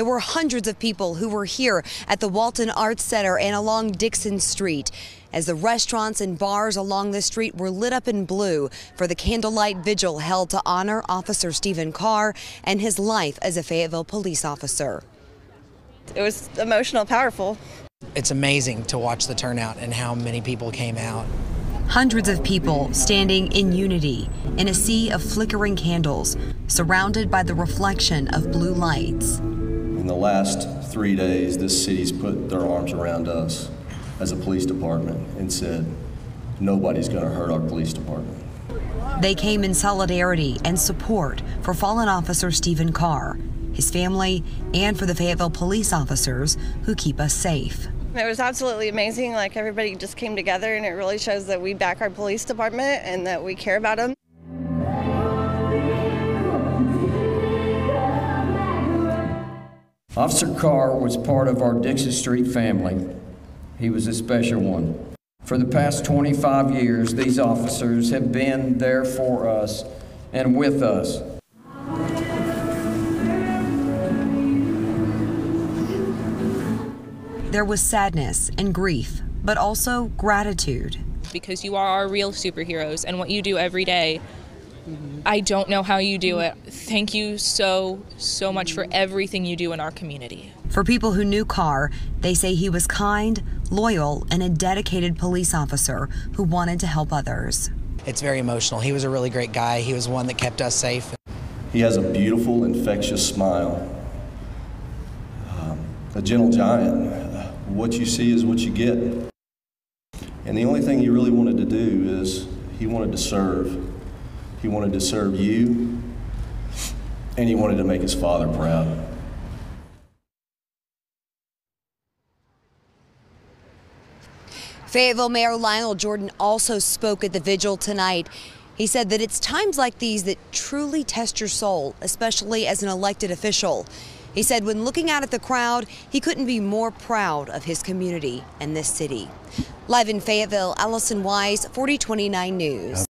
There were hundreds of people who were here at the Walton Arts Center and along Dixon Street as the restaurants and bars along the street were lit up in blue for the candlelight vigil held to honor Officer Stephen Carr and his life as a Fayetteville police officer. It was emotional, powerful. It's amazing to watch the turnout and how many people came out. Hundreds of people standing in unity in a sea of flickering candles, surrounded by the reflection of blue lights. In the last three days, this city's put their arms around us as a police department and said, nobody's going to hurt our police department. They came in solidarity and support for fallen officer Stephen Carr, his family, and for the Fayetteville police officers who keep us safe. It was absolutely amazing. Like everybody just came together, and it really shows that we back our police department and that we care about them. Officer Carr was part of our Dixon Street family. He was a special one. For the past 25 years, these officers have been there for us and with us. There was sadness and grief, but also gratitude. Because you are our real superheroes and what you do every day. I don't know how you do it. Thank you so, so much for everything you do in our community. For people who knew Carr, they say he was kind, loyal, and a dedicated police officer who wanted to help others. It's very emotional. He was a really great guy. He was one that kept us safe. He has a beautiful, infectious smile, um, a gentle giant. What you see is what you get. And the only thing he really wanted to do is he wanted to serve. He wanted to serve you, and he wanted to make his father proud. Fayetteville Mayor Lionel Jordan also spoke at the vigil tonight. He said that it's times like these that truly test your soul, especially as an elected official. He said when looking out at the crowd, he couldn't be more proud of his community and this city. Live in Fayetteville, Allison Wise, 4029 News.